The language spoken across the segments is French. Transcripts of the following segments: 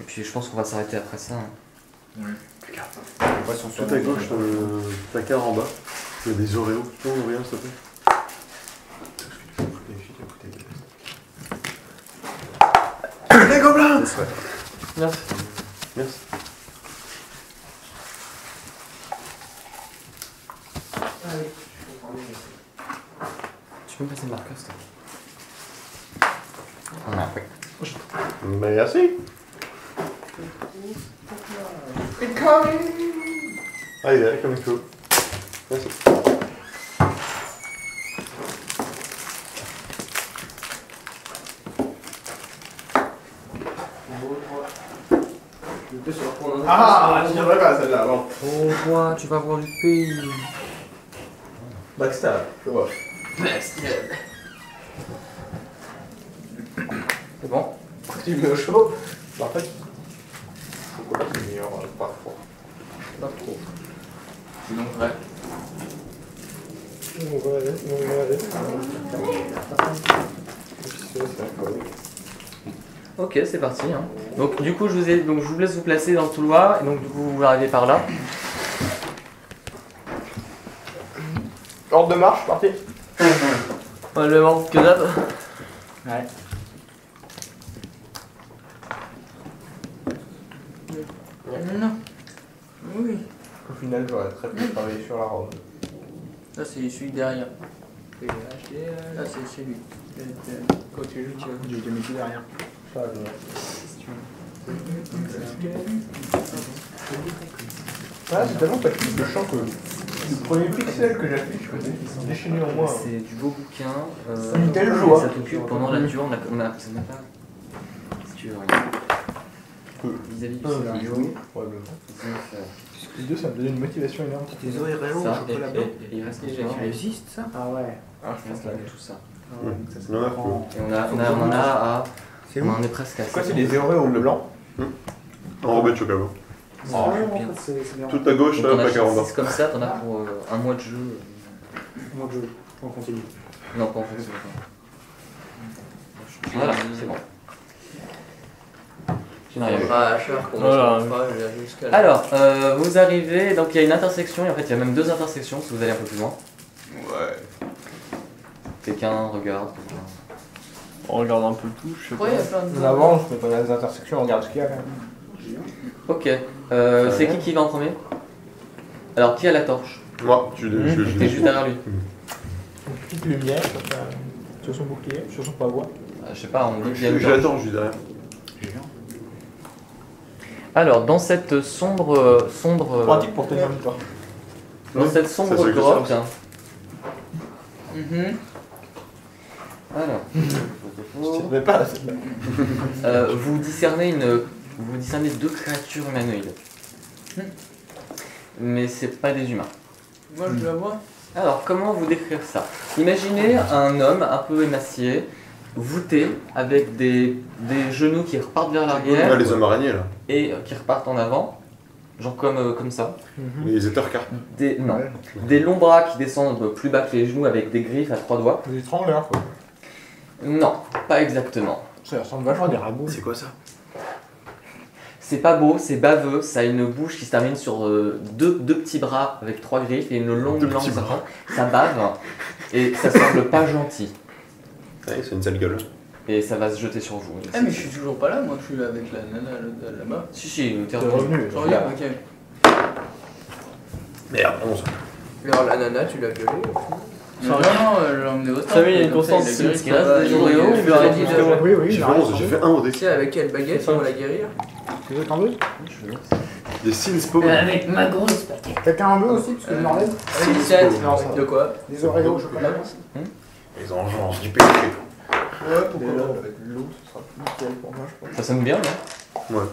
Et puis je pense qu'on va s'arrêter après ça. hein. Tout à gauche, dans le placard en bas, il y a des Oreos. Tu peux en ouvrir s'il te plaît Les gobelins Merci. Merci. Tu peux me passer le marqueur, s'il te plaît? Voilà, oui. Merci. Ah, il est là comme il faut. Merci. Ah, tu devrais pas celle-là, bon. Oh, roi, tu vas voir du pays. Backstab, je vois. C'est bon? Tu mets au chaud? En fait, pourquoi pas c'est meilleur euh, parfois Pas trop. C'est donc vrai. On va aller, on va aller. C'est incroyable. Ok, c'est parti. hein. Donc du coup, je vous ai, donc je vous laisse vous placer dans le couloir et donc du coup vous arrivez par là. Ordre de marche, parti le manque que d'hab. Ouais. Non. Oui. Au final, j'aurais très bien travaillé sur la robe. Là, c'est celui derrière. Là, c'est celui. Quand tu joues, tu vas. J'ai été mis derrière. Je... Ah, c'est tellement facile de chant que le premier pixel que j'affiche, je faisais déchaîner en moi. C'est du beau bouquin. euh, Une telle joie. Ça t'occupe pendant la durée. On a, on a, ça n'a pas. Si tu veux regarder. Peu. Vis-à-vis de là, ce jaune, probablement. Les deux, ça me donnait une motivation énorme. Des Oreos au Ça, et, chocolat blanc. il reste Déjà, déjà tu existe ça Ah ouais. Ah, Je pense là, tout ça. Ah ouais, donc ça se Non, prend. Et on, a, on, a, on en a à. C'est On où en est presque à Quoi, ça. c'est des Oreos le blanc Enrobé de chocolat. Ah, Oh, ouais, bien. en fait, c'est c'est bien. Tout à gauche, là, on placard en bas. 6 comme ça, t'en as pour euh, un mois de jeu. Moi, je on continue. Non, pas en fait. Voilà, c'est bon. Tu n'as rien vu. Ah, cher, comment Voilà. ça va Je vais jusqu'à là. Alors, euh, vous arrivez, donc il y a une intersection, et en fait il y a même deux intersections si vous allez un peu plus loin. Ouais. Quelqu'un regarde. On regarde un peu le tout, je sais Pourquoi il y a plein de. On avance, mais dans les intersections, on regarde ce qu'il y a quand même. Ok, euh, c'est qui qui va en premier? Alors, qui a la torche? Moi, je- je- T'es juste derrière lui. Une petite lumière sur, sa- sur son bouclier, sur son pavois. Euh, Je sais pas, on dit torche. l'attends, je suis derrière. Alors, dans cette sombre. sombre Pratique pour tenir dans cette Ça sombre que grotte. ça. Mhm. Alors. Je pas là. Euh, vous discernez une, vous discernez deux créatures humanoïdes. Mais c'est pas des humains. Moi, je la vois. Alors, comment vous décrire ça? Imaginez un homme un peu émacié, voûté, avec des, des genoux qui repartent vers Ah, l'arrière les hommes araignées, là. et euh, qui repartent en avant, genre comme, euh, comme ça. Les éthercarps. Des, non. Ouais. Des longs bras qui descendent plus bas que les genoux avec des griffes à trois doigts. Des étrangleurs quoi. Non, pas exactement. Ça ressemble vachement à des rameaux. C'est quoi ça? C'est pas beau, c'est baveux, ça a une bouche qui se termine sur euh, deux, deux petits bras avec trois griffes et une longue Deux langue. Ça bave et ça semble pas gentil. Ouais, c'est une sale gueule. Et ça va se jeter sur vous. Ah, mais je suis toujours pas là, moi, je suis avec la nana là- là-bas. Si, si, t'es T'es revenu. Je ok. Merde, 11. Mais alors, la nana, tu l'as violée Non, non, au. Salut, il y a une comme ça, constance, il guéri, il- dit de- Oui, oui, J'ai il fait a rien 11, j'ai changé. fait 1 au dé. Tu sais, avec quelle baguette on va la guérir? Tu veux Des spawn. Avec ma grosse baguette. Quelqu'un en veut aussi parce que je m'enlève Avec 17, de quoi? Des au chocolat. Les engences du péché. Ouais, pourquoi Avec l'eau, ce sera plus nickel pour moi, je pense. Ça sonne bien, non? Ouais.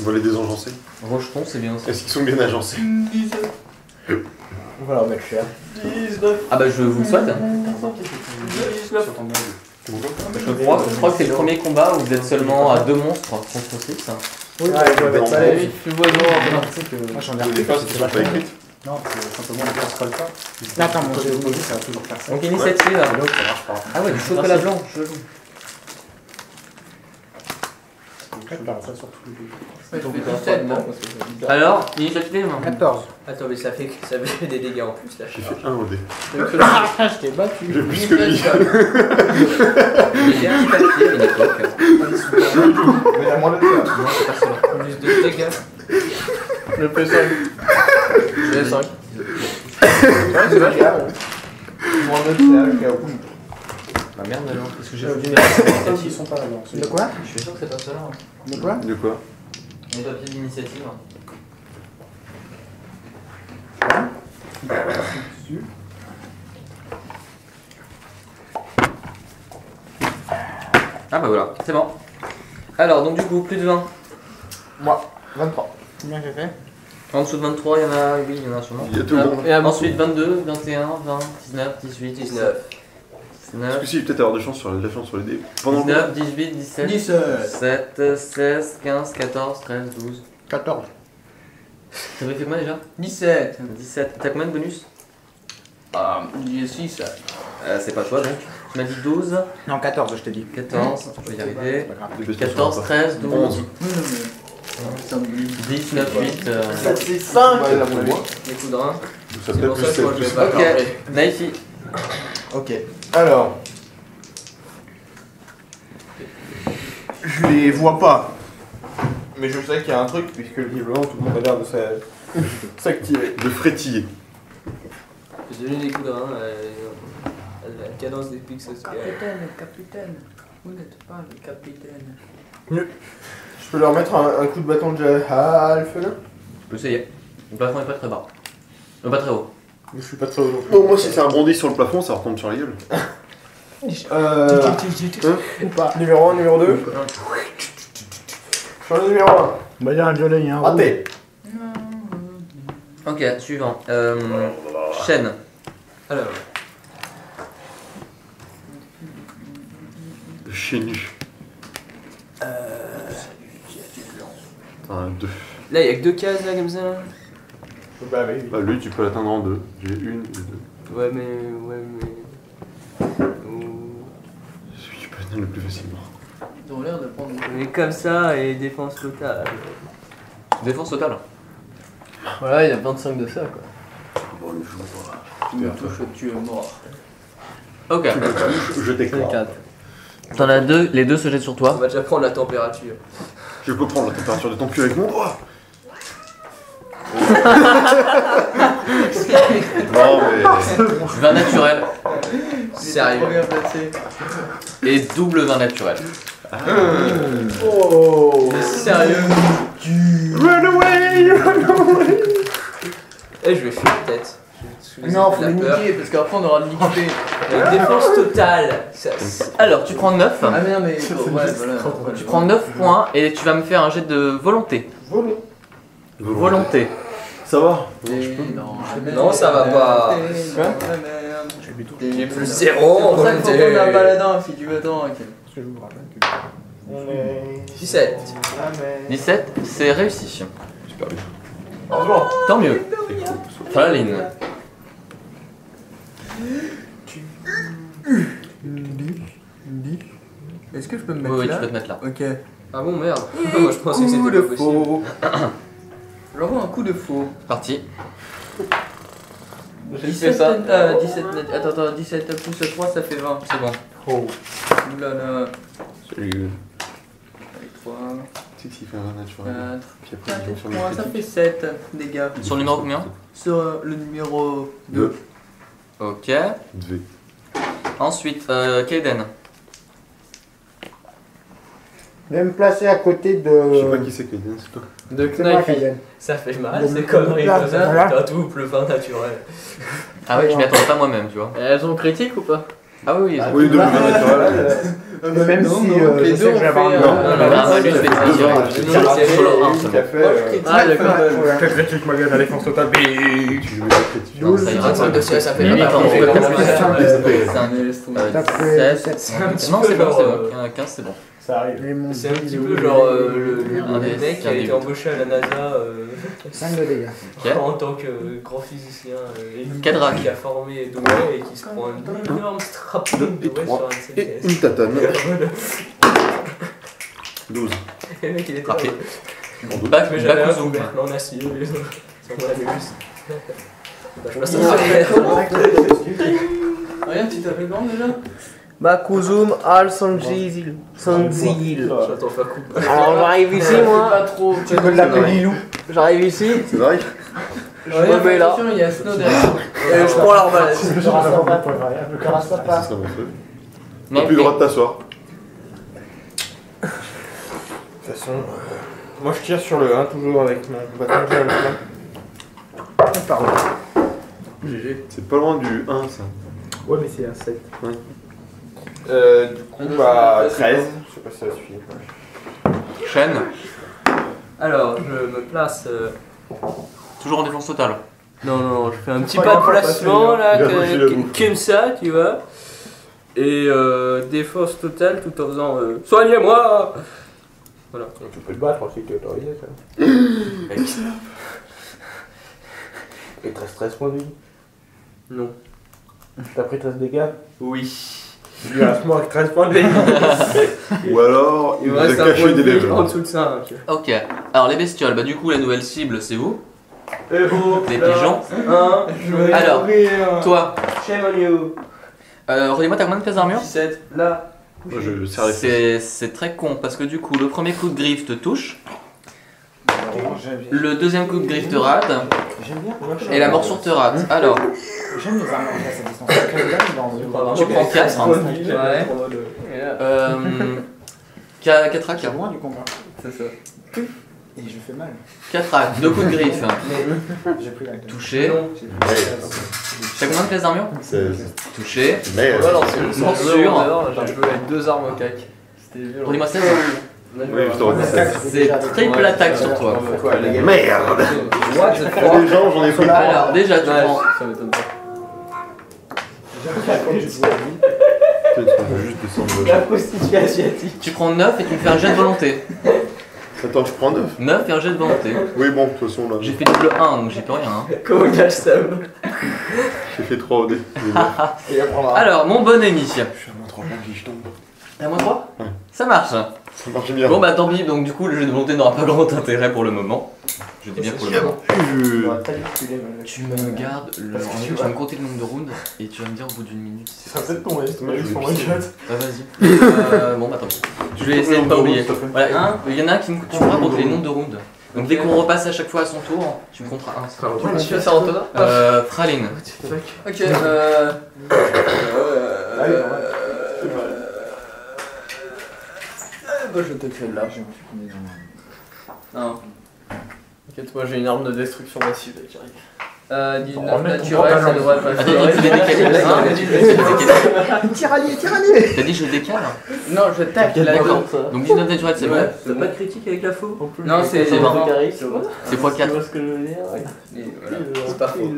Voler des engencés. Rocheton, c'est bien aussi. Est-ce qu'ils sont bien agencés? On va leur mettre cher. Ah bah je vous le souhaite. Je crois, je crois que c'est le premier combat où vous êtes seulement à deux monstres contre six. Oui, Ah, je ça le- là. Tu vois, non, Non, tu sais que. Moi j'en ai Les pas. Non, c'est simplement les phrases collent pas. Attends, mon jeu opposé, ça va toujours faire ça. Donc initiative. Et l'autre, ça marche pas. Ah ouais, du chocolat blanc, joli. 14, ça sur tous les deux. Ouais, Donc, je fais un 17 fragment, là. parce que c'est bizarre. Alors, initiative 14. Attends, mais ça fait, ça fait des dégâts en plus là. J'ai fait un au dé. Ah, je t'ai battu. J'ai plus que lui. J'ai un. Mais il y a moins de cela. Plus de dégâts. Je fais 5. Je fais 5. Ouais, c'est vrai, carrément. Moins de tir avec un coup. Bah merde alors, qu'est-ce que j'ai foutu Ils sont pas là. non. De quoi Je suis sûr que c'est pas cela. De quoi De quoi Mon papier d'initiative. Ah bah voilà, c'est bon. Alors, donc du coup, plus de 20. Moi, 23. Combien j'ai fait? En dessous de 23, il y en a, oui, il y en a sûrement. Il y a tout le Ah, monde. Et ensuite 22, 21, 20, 19, 18, 19. 19, Parce que si, il peut peut-être avoir de chance sur, de la chance sur les dés. Pendant le 19, 18, 17, 17. 17, 16, 15, 14, 13, 12. 14. T'avais fait combien déjà? 17. 17. T'as combien de bonus? Ah, j'ai 6. euh, C'est pas toi donc. Tu m'as dit 12, Non, 14, je t'ai dit. 14, je vais y arriver. C'est pas grave. dépêche-toi sur 14, la 13, 12, 11. 10, 9, 8. euh, c'est 5 Ouais, là, mon avis. Les coups de rein. Ça C'est peut pour ça que moi je 7 vais pas Ok. parler. Naifi. Ok. Alors. Je les vois pas. Mais je sais qu'il y a un truc, puisque visiblement tout le monde a l'air de s'a- s'activer. De frétiller. J'ai donné des coups de rein euh, à la cadence des pixels. Capitaine, capitaine, vous n'êtes pas le capitaine. Je peux leur mettre un, un coup de bâton de Jahal là Je peux essayer. Le plafond est pas très bas. Euh, pas très haut. Je suis pas très haut non plus. Bon, moi, si c'est un bondi sur le plafond, ça retombe sur la gueule. Euh. Ou pas. Numéro 1, numéro 2. Sur le numéro 1. Bah, il y a un violet, il y a un. Raté. Ok, suivant. Euh, chaîne. Alors, Le nu. Un 2. là il y a que deux cases là comme ça là. Bah oui. Bah, lui, tu peux l'atteindre en 2. J'ai une et deux. Ouais, mais. Ouais, mais. Ouh. Celui qui peut atteindre le plus facilement. Ils ont l'air de prendre Mais comme ça et défense totale. Défense totale. Voilà, il y a 25 de ça quoi. Bonjour. Tu me touches, tu es mort. Ok. Tu me touches, je. 4. T'en as deux, les deux se jettent sur On toi. va déjà prendre la température. Je peux prendre la température de ton cul avec mon doigt. Non, mais. Vin naturel Sérieux. bien placé. et double vin naturel. Oh Mais sérieux Run away Run away Eh, je vais fuir peut-être. Non, faut les niquer parce qu'après on aura de liquidé. La défense totale. Ça- Alors, tu prends 9. Ah mais non, mais. Ouais, voilà. Tu prends 9 points et tu vas me faire un jet de volonté. Volonté. Ça va non, ça va pas. J'ai plus zéro C'est en pour ça qu'il faut volonté. prendre un paladin si tu veux. Attends, ok. Parce que je vous rappelle que. On est. 17. Jamais. 17, c'est réussi. Super bien. Heureusement. Tant mieux. Faline. Est-ce que je peux me Oui, mettre oui, tu là peux te mettre là. Ok. Ah bon, merde. Moi je pensais que Coup c'était pas possible. faux. J'envoie un coup de faux. Parti. 17, euh, 17, attends, attends, 17 plus 3, ça fait 20. C'est bon. Oh. Oulala. Salut. Avec 3, Tu sais qu'il fait un naturel. 4, Puis après, 5 il tombe sur et 3, le ça fait 7 dégâts. Sur le numéro combien? Sur euh, le numéro 2. Deux. Ok. Ensuite, euh, Kaden. Je vais me placer à côté de. Je sais pas qui c'est Kaiden, c'est toi. De C'est. Kaiden. Ça fait mal, Le- ces conneries comme ça. voilà. T'as tout, le vin naturel. Ah ouais, je m'y attendais pas moi-même, tu vois. Elles ont critique ou pas? Ah oui, oui. Oui, deux Là, vins naturels. Même non, si non, euh, les je sais que un- euh, euh, Ah, d'accord. voilà. Quel critique ma gueule, la défense totale. Bitch Tu joues des critiques. Non, ça ira. Ça, ça fait Mais mal. attends, Ça fait on peut mal. peut-être Ouais, faire ouais, ça. ouais. C'est un laisse tomber. T'as fait 17. sept. un petit Non, c'est bon, c'est euh, bon. 15, c'est bon. Ça arrive. Et C'est un petit est peu genre est euh, le, est Un des- mec qui a été embauché à la NASA euh, 5 de dégâts. Ok. en tant que euh, grand physicien euh, et qui a formé Douai et qui se prend un énorme strap et Douai sur un Et CDS. une tatane. 12. Le mec, il Frappé. là. Bac, Mais j'avais un en acier. Sur mon anus. Bah, je passe Ouais. Regarde, tu t'appelles comment déjà? Bakuzum al faire couper. Alors j'arrive ici moi. Tu peux l'appeler Lilou. J'arrive ici. C'est vrai Je me mets là. Il y a Snow derrière. Et je prends l'arbalète. Truc. Mais T'as plus le droit de t'asseoir. De toute façon, euh, moi je tire sur le 1 toujours avec mon bâton de. Pardon. GG. C'est pas loin du 1, ça. Ouais, mais c'est un 7. Euh, du coup, Ah bah c'est pas 13. Je sais pas si ça va suffire. chaîne, Alors, je me place. euh, toujours en défense totale. Non, non, non, je fais un petit Pas pas de placement là, Il a que- bougé la que- boucle. comme ça, tu vois. Et euh, défense totale tout en faisant euh, Soignez-moi Voilà. Tu peux te battre aussi que autorisé, ça. Et 13 13 points de vie. Non. T'as pris 13 dégâts? Oui. Il reste moins que 13 points de vie. Ou alors, il Il vous me a reste un point caché de des lèvres. en dessous de 5. Ok, alors les bestioles, bah du coup la nouvelle cible c'est vous, Et vous, les pigeons. Un, je vais Alors, mourir. Toi, Shame on you. euh, redis-moi t'as combien de pièces d'armure 17, là. Moi. C'est c'est très con parce que du coup le premier coup de griffe te touche, le deuxième coup de griffe te rate J'aime bien. et la morsure te rate. Alors, J'aime les armes à distance. Tu prends 4, Ouais. euh, 4 C'est racks. loin du combat. C'est ça. Et je fais mal. 4 racks, 2 coups de griffe, J'ai pris la gueule. touché. T'as combien de pièces d'armure Touché. mais Voilà, c'est le Morsure. J'ai joué avec deux armes au cac. C'était violent. Redis-moi 16. Oui, je te redis ça. C'est triple attaque sur toi. Merde What the fuck des gens, j'en ai plus. Alors déjà tu prends ça m'étonne pas. Juste descendre. La prostituée asiatique. Tu prends 9 et tu me fais un jet de volonté. Attends, je prends 9. 9 et un jet de volonté. Oui, bon, de toute façon, là, J'ai fait double 1 donc j'ai plus rien. hein. Comment il a Sam j'ai fait 3 au dé. Il apprendra. Alors, mon bon ami. Je suis à moins 3 points qui je tombe. À moins 3 Ouais. Ça marche. Ça marche bien. Bon bah tant pis, donc du coup le jeu de volonté n'aura pas grand intérêt pour le moment. Je dis bien pour le moment. Je- Tu me gardes, le... tu vas me compter le nombre de rounds et tu vas me dire au bout d'une minute. si Ça c'est va peut-être c'est Moi, pour vais moi pisser. Ah vas-y. Euh, bon bah tant pis. Je vais essayer de pas oublier. Voilà, il y en a un qui me tu pourras compter les nombres de rounds. Donc dès qu'on repasse à chaque fois à son tour, tu me compteras un. Tu vas faire Antonin Euh, Praline. Ok, euh. Allez, Bah, je te fais là. Non. T'inquiète, moi j'ai une arme de destruction massive qui arrive. Euh, On 19 va mettre ton naturel, ça devrait pas faire. tu hein il y Tu. Tiranier, tiranier T'as dit je décale Non, je tape la. Donc 19 naturel c'est bon. T'as pas de critique avec la faux Non, c'est C'est bon. c'est bon. C'est x 4. vois ce que je veux dire. C'est pas faux.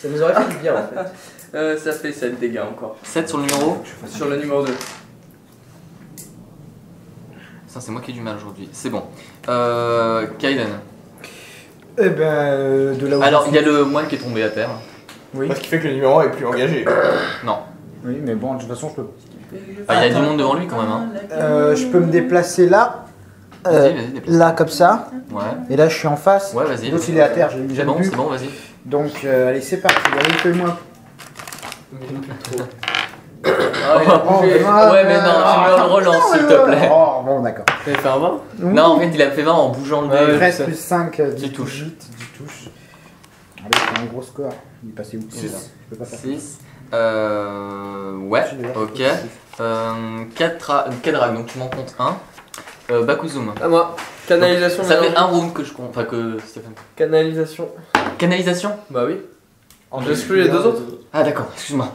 Ça nous aurait fait du bien en fait. Euh, ça fait 7 dégâts encore. 7 sur le numéro. Sur le numéro 2. Ça c'est moi qui ai du mal aujourd'hui. C'est bon. Euh, Kaiden. Eh ben, euh, de là où. Alors il y a le moine qui est tombé à terre. Oui. Parce qu'il fait que le numéro 1 est plus engagé. Oui, mais bon, de toute façon, je peux. Ah, il y a du monde devant lui quand même. Hein. Euh, je peux me déplacer là. Euh, Vas-y, vas-y, déplace. là, comme ça. Ouais. Et là, je suis en face. Ouais, vas-y. L'autre, il est à terre, j'ai C'est déjà bon, vu. c'est bon, vas-y. Donc, euh, allez, c'est parti. Allez, fais-moi. Ah, il a bougé. ah, Ouais, mais non, tu me le relances s'il te plaît. Oh, bon, d'accord. T'avais fait un 20 Non, en fait, il a fait 20 en bougeant le dé. 13 plus 5, euh, 10 Tu touches. 10 touches. Allez, c'est un gros score. Il est passé où Six. Voilà, Je peux pas faire 6. Euh. Ouais, ok. Euh, 4 drag, donc tu m'en comptes 1. Euh, Bakuzum. À moi. Canalisation. Ça fait un round que je compte. Enfin, que Stéphane. Canalisation. Canalisation? Bah oui. J'exclus les deux autres Ah, d'accord, excuse-moi.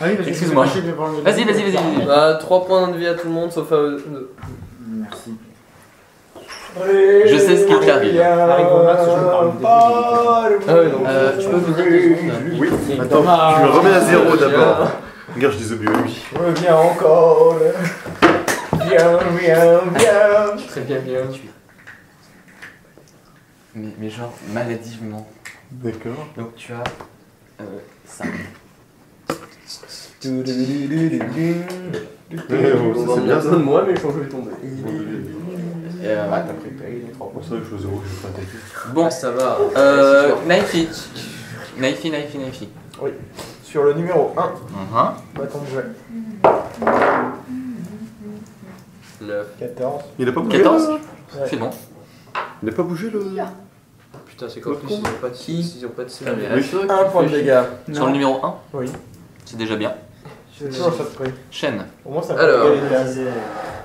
Ah oui, Excuse-moi. je Vas-y, vas-y, vas-y. Bah 3 points de vie à tout le monde sauf à eux deux. Merci. Je sais ce qui t'arrive. Arrive au max, je me parle. Ah. Euh, tu peux me dire deux secondes Oui, attends, je le remets à zéro d'abord. Regarde, je dis oui, oui. Reviens encore. Viens, viens, viens. Très bien, bien. mais, mais genre, maladivement. D'accord. Donc tu as. Euh, ça. Mais bon, ça, c'est bien ça. moi mais quand je vais tomber. Et, euh, Ah, t'as préparé les points. je je vais pas. Bon, ça va. euh, Naifi. Naifi, Naifi, Naifi. Sur le numéro 1, Mhm. bâton de jeu. 9. 14. Il a pas bougé 14 là C'est bon. Il a pas bougé le. Putain, c'est quoi plus Ils ont pas de Ils ont pas de Ah, mais CV. Oui. Un point de dégâts. Sur le numéro 1 Oui. C'est déjà bien. Ça près. Chaîne. Au moins, ça Alors. va.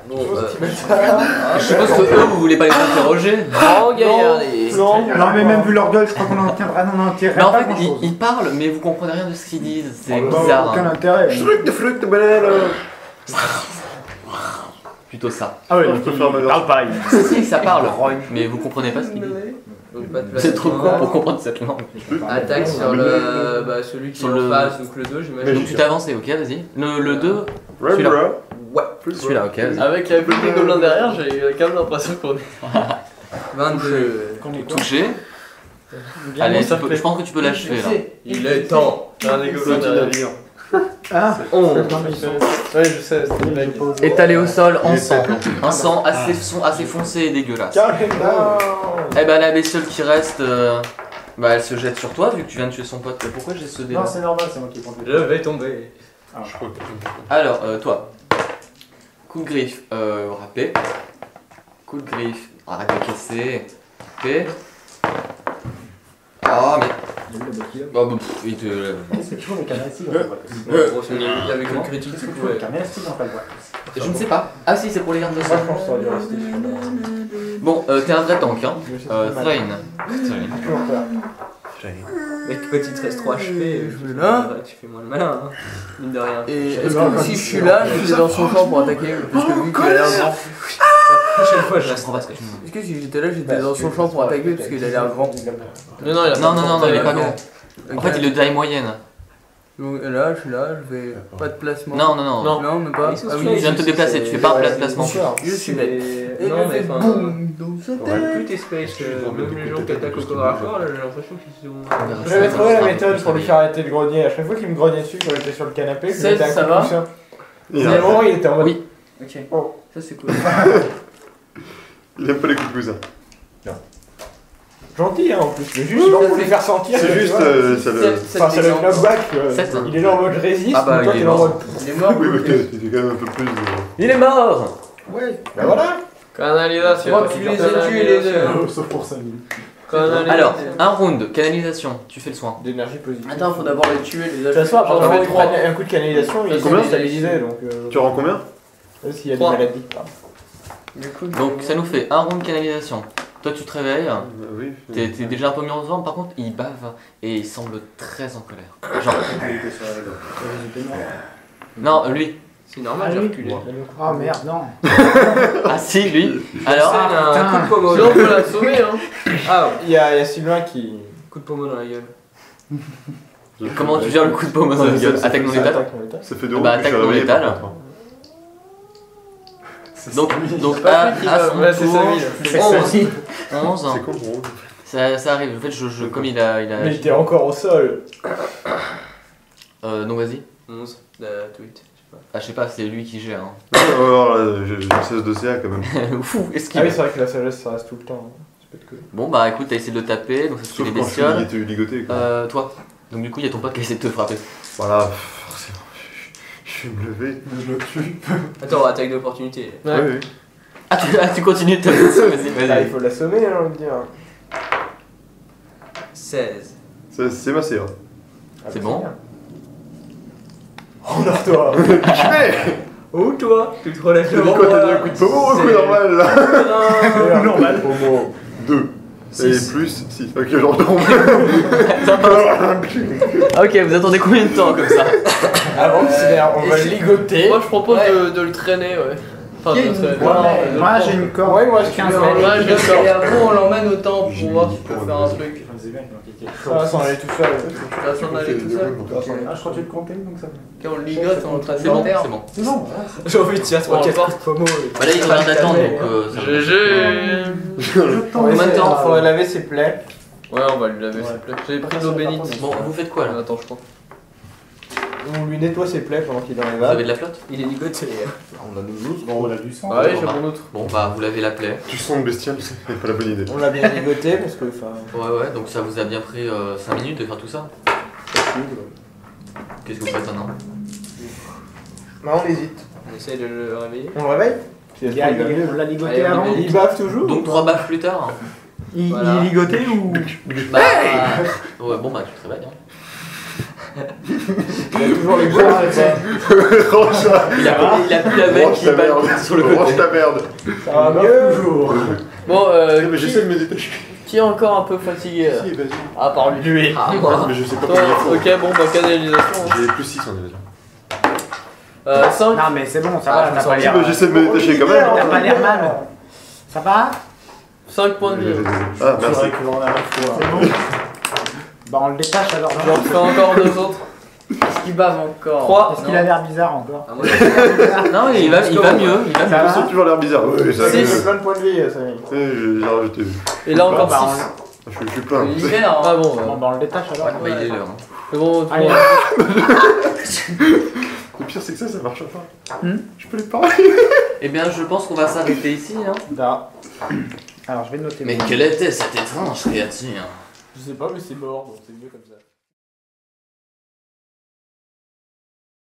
Bon, Je bah. ça. Je suppose que eux, vous voulez pas les interroger gaillardier. Non, Non, mais même vu leur gueule, je crois qu'on en tiendra. Ah non, on en en fait, ils, parlent, mais vous comprenez rien de ce qu'ils disent. C'est Aucun bizarre. hein. intérêt. Fruit de fruit de banane Plutôt ça. Ah ouais, Je peux faire ma parle pareil. Si, ça parle. Mais vous comprenez pas ce qu'ils disent. Donc, pas de Vous êtes trop con placement. pour comprendre cette langue. Attaque sur le. Bah, celui qui Sur est le- en face, donc le 2, j'imagine. Donc tu t'es avancé, ok, vas-y. Le, le 2, Celui-là. Ouais. celui-là, ok, vas-y. Avec la pluie des gobelins derrière, j'ai quand même l'impression qu'on est. 22. Touché. Allez, tu peux- je pense que tu peux l'achever là. Il est temps. Un des gobelins derrière. Ah, 11. Ouais, je sais, c'était une blague. Étalé au sol en sang. Un sang assez, son- assez foncé et dégueulasse. Carrément. Eh ben la bestiole qui reste, euh, bah elle se jette sur toi vu que tu viens de tuer son pote. Mais Pourquoi j'ai ce dé Non, c'est normal, c'est moi qui prends Je vais tomber. Je crois que. Alors, euh, toi. Coup de griffe, euh, râpé. Coup de griffe, arrête de casser. Râpé. Ah, mais. Bah, bah, pff, il te. C'est toujours le dans Il y avait critique, C'est dans. Je ne sais pas. Ah, si, c'est pour les gardes de sang. Moi, je pense que ça aurait dû rester sur la- Bon, euh, t'es un vrai tank, hein. Euh. Thrain. Mec, quand il te reste 3 HP, je me là. Tu fais moins le malin, hein. Mine de rien. Et est-ce que si je suis là, je suis dans son champ pour attaquer Parce que vu qu'il a l'air prochaine fois, je Je reste. me dis. Est-ce que si j'étais là, j'étais dans son champ pour attaquer parce qu'il a l'air grand Non, non, il a Non, non, non, non, il est pas grand. En fait, il est de taille moyenne. Donc là, je suis là, je vais. Pas de placement. Non, non, non. Non. Non, même pas. Ah Tu oui, viens de te déplacer, tu fais pas de placement. je suis bête. Et Non, mais enfin. boum dans sa tête. Plus t'es space que même les gens qui attaquent au corps à corps, là, j'ai l'impression qu'ils sont. J'avais trouvé la méthode pour lui faire arrêter de grogner. À chaque fois qu'il me grognait dessus quand j'étais sur le canapé, je mettais un ça coup de Et à un moment, il était en mode. Oui. Ok. Ça, c'est cool. Il aime pas les coups de cousin. Gentil, hein, en plus. Mais juste, genre, pour lui faire sentir. C'est juste. euh, ça le. Enfin, c'est le knockback. euh, Sept. Il est là en mode résiste, Ah bah, mais toi, il est t'es là en mort. mode. Il est mort Oui, mais t'es t'es quand même un peu plus. euh, Il est mort Ouais. Bah voilà. Canalisation. Moi, tu les as tués les deux. Sauf pour 5 minutes. Canalisation. Alors, un round, canalisation, tu fais le soin. D'énergie positive. Attends, faut d'abord les tuer, les De toute façon, trois. prenait un coup de canalisation, il Combien est stabilisé. Donc, euh, Tu rends combien s'il y a des Trois. maladies. pardon. Du coup, Donc ça nous fait un round canalisation. Toi tu te réveilles, Euh, Oui. t'es t'es déjà un peu mieux en forme, par contre il bave et il semble très en colère. Genre, non, lui. C'est normal, Ah j'ai reculé. Oh merde, non. Ah si, lui. Alors, C'est un coup de pommeau. Sinon, on peut la sauver, hein. Ah. Il y a, il y a Sylvain qui. coup de pommeau dans la gueule. comment tu gères le coup de paume dans la gueule? Attaque non létale Attaque. Ça fait deux Bah, roues que je suis attaque non réveillé, létale. par contre. Donc, donc à, à va- son ouais, c'est tour, Samy, là. je fais C'est 11. Samy. 11. C'est con, gros. Ça, ça arrive. En fait, je, je, comme il a, il a. Mais il était encore au sol. Euh, donc vas-y. 11, la tweet. Ah, je sais pas, c'est lui qui gère. Hein. Non, alors là, j'ai j'ai 16 de CA quand même. Fou, Ah esquive. oui, c'est vrai que la sagesse ça reste tout le temps. hein. C'est pas de que. Bon bah écoute, t'as essayé de le taper, donc ça se fait Sauf les quand je bestioles. suis ligoté. quoi. Euh, toi. Donc du coup, il y a ton pote qui a essayé de te frapper. Voilà, forcément. Je vais me lever. Je le tue. Attends, attaque d'opportunité. Oui, oui. Ah, tu, ah, tu continues de dessus, vas-y, Là, vas-y. il faut l'assommer, j'ai envie de dire. 16. C'est c'est ma CA. Ah, C'est bah, bon. bien. Honore-toi. Oh, toi Tu te relèves dit quoi T'as dit un coup de pommeau ou un coup C'est- normal là Normal. Homo. 2. Et Six. plus 6. Ok, j'en. Ok, vous attendez combien de temps comme ça Avant c'est on va le ligoter. Moi, je propose Ouais. de, de le traîner, ouais. Enfin, de le traîner. Moi, j'ai une corde. Ouais, moi, je 15 veux- mètres. Ouais, je le sors. Et après, on l'emmène au temple J'ai pour voir si tu peux faire un un deuxième. truc. Ça va s'en aller tout seul. Vas s'en aller tout seul Ah, je crois que tu le comptais, donc ça va. Quand on le ligote, on le trace C'est bon, c'est bon. C'est bon, voilà. J'ai envie de tirer Bon, 3 4 encore. coups de pommeau. Bah là, il train d'attendre, donc euh, ça va. GG Combien de temps Il faudrait laver ses plaies? Ouais, on va lui laver, te plaît. J'avais pris de l'eau bénite. Bon, vous faites quoi là? Attends, je crois. On lui nettoie ses plaies pendant qu'il est dans les Vous avez vagues. de la flotte Il est ligoté. On a autres. Bon, on a du sang. Bah oui, Bon, j'ai bah. mon autre. Bon, bah, vous lavez la plaie. Tu sens le bestial, c'est pas la bonne idée. On l'a bien ligoté parce que, enfin, Ouais, ouais, donc ça vous a bien pris 5 minutes de faire tout ça. Qu'est-ce que vous faites maintenant bah on hésite. On essaye de le réveiller. On le réveille Il y a- il- on l'a ligoté Allez, on avant. Il baffe toujours Donc 3 baffes plus tard. Il, Voilà. il est ligoté ou Bah. Ouais, bon, bah, tu te réveilles. Hein. Il a toujours les ça. Range Il a, il a plus la Range qui ta balle merde. sur le Range côté. ta merde. Ça va mieux toujours Bon, euh, Mais qui, j'essaie de me détacher. qui est encore un peu fatigué Si, vas-y. À part lui. Ah, moi. Mais je sais pas Toi, il faut. ok, bon, bah, canalisation. hein. J'ai plus 6 en déjà. Euh, 5. Non, mais c'est bon, ça Ah, va, je me t'as sens pas Si, l'air. mais j'essaie de me détacher quand même. T'as pas l'air mal. Ça va? 5 points de vie. Ah, merci. que l'on a la foi. C'est bon Bah, on le détache alors. J'en refais encore deux autres. Est-ce qu'il bave encore Trois. Est-ce qu'il a l'air bizarre encore Ah, moi, Non, il va, il va mieux. Il va Ça mieux. Ils ont toujours l'air bizarre. Ouais, ça Six. J'ai plein de points de vie, ça y est. J'ai j'ai rajouté. Et là encore Bah, 6. Je suis- je suis plein. L'hiver, Ah bon, euh, bah, on le détache alors. Bah, il est l'heure. hein. c'est bon, tout le monde- Le pire, c'est que ça, ça marche pas. Hmm Je peux les parler. Eh bien, je pense qu'on va s'arrêter ici. Hein. Da. Alors, je vais noter. Mais quelle était cette étrange créature Je sais pas, mais c'est mort, donc c'est mieux comme ça.